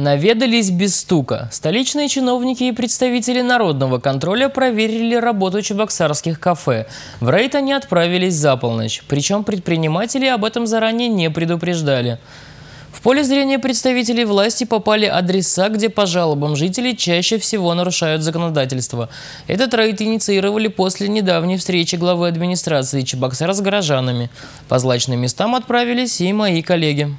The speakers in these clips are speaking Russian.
Наведались без стука. Столичные чиновники и представители народного контроля проверили работу чебоксарских кафе. В рейд они отправились за полночь. Причем предприниматели об этом заранее не предупреждали. В поле зрения представителей власти попали адреса, где по жалобам жителей чаще всего нарушают законодательство. Этот рейд инициировали после недавней встречи главы администрации Чебоксар с горожанами. По злачным местам отправились и мои коллеги.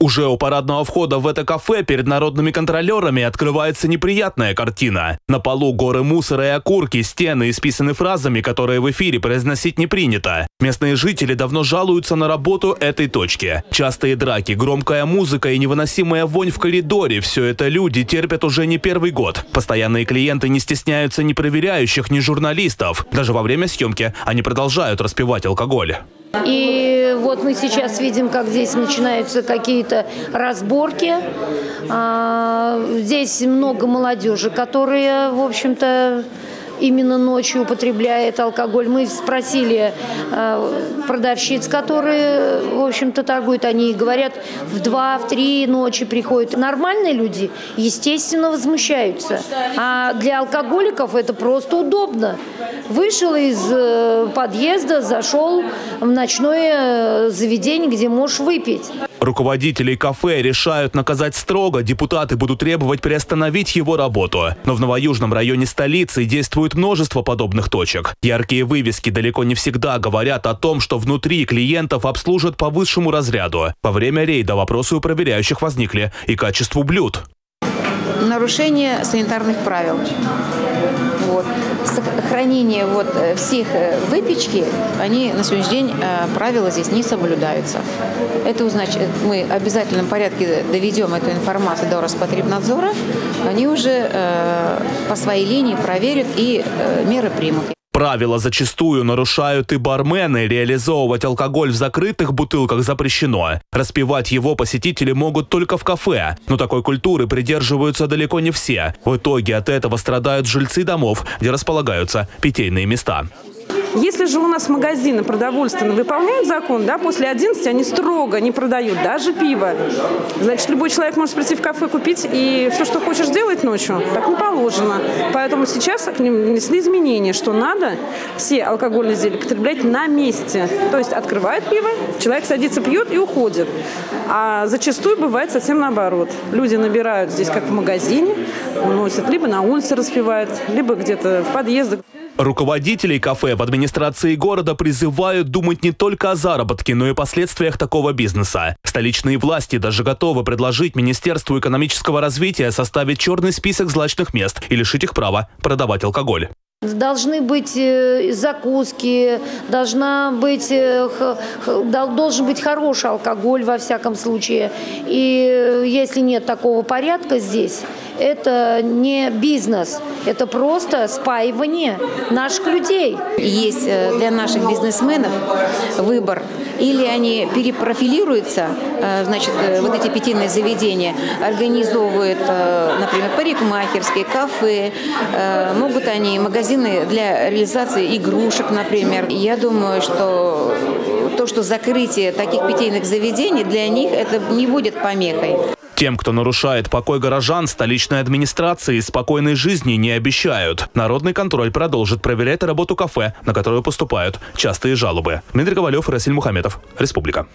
Уже у парадного входа в это кафе перед народными контролерами открывается неприятная картина. На полу горы мусора и окурки, стены исписаны фразами, которые в эфире произносить не принято. Местные жители давно жалуются на работу этой точки. Частые драки, громкая музыка и невыносимая вонь в коридоре – все это люди терпят уже не первый год. Постоянные клиенты не стесняются ни проверяющих, ни журналистов. Даже во время съемки они продолжают распивать алкоголь. И вот мы сейчас видим, как здесь начинаются какие-то разборки. А, здесь много молодежи, которые, в общем-то, именно ночью употребляет алкоголь. Мы спросили э, продавщиц, которые, в общем-то, торгуют, они говорят, в два, в три ночи приходят. Нормальные люди, естественно, возмущаются. А для алкоголиков это просто удобно. Вышел из э, подъезда, зашел в ночное э, заведение, где можешь выпить. Руководителей кафе решают наказать строго, депутаты будут требовать приостановить его работу. Но в Новоюжном районе столицы действует множество подобных точек. Яркие вывески далеко не всегда говорят о том, что внутри клиентов обслужат по высшему разряду. Во время рейда вопросы у проверяющих возникли и качеству блюд. Нарушение санитарных правил. Вот. Сохранение вот э, всех э, выпечки, они на сегодняшний день э, правила здесь не соблюдаются. Это значит, мы в обязательном порядке доведем эту информацию до Роспотребнадзора, они уже по своей линии проверят и меры примут. Правила зачастую нарушают и бармены. Реализовывать алкоголь в закрытых бутылках запрещено. Распивать его посетители могут только в кафе. Но такой культуры придерживаются далеко не все. В итоге от этого страдают жильцы домов, где располагаются питейные места. Если же у нас магазины продовольственные выполняют закон, да, после 11 они строго не продают даже пиво. Значит, любой человек может прийти в кафе купить и все, что хочешь делать ночью. Так не положено. Поэтому сейчас внесли изменения, что надо все алкогольные изделия потреблять на месте. То есть открывает пиво, человек садится, пьет и уходит. А зачастую бывает совсем наоборот. Люди набирают здесь, как в магазине, уносят, либо на улице распивают, либо где-то в подъездах. Руководителей кафе в администрации города призывают думать не только о заработке, но и последствиях такого бизнеса. Столичные власти даже готовы предложить Министерству экономического развития составить черный список злачных мест и лишить их права продавать алкоголь. Должны быть э, закуски, должна быть, э, должен быть хороший алкоголь во всяком случае. И э, если нет такого порядка здесь, это не бизнес, это просто спаивание наших людей. Есть э, для наших бизнесменов выбор. Или они перепрофилируются, э, значит, э, вот эти питейные заведения организовывают, например, парикмахерские, кафе, могут они магазины для реализации игрушек, например. Я думаю, что то, что закрытие таких питейных заведений для них это не будет помехой. Тем, кто нарушает покой горожан, столичной администрации спокойной жизни не обещают. Народный контроль продолжит проверять работу кафе, на которую поступают частые жалобы. Дмитрий Ковалев, Расиль Мухаметов. Республика.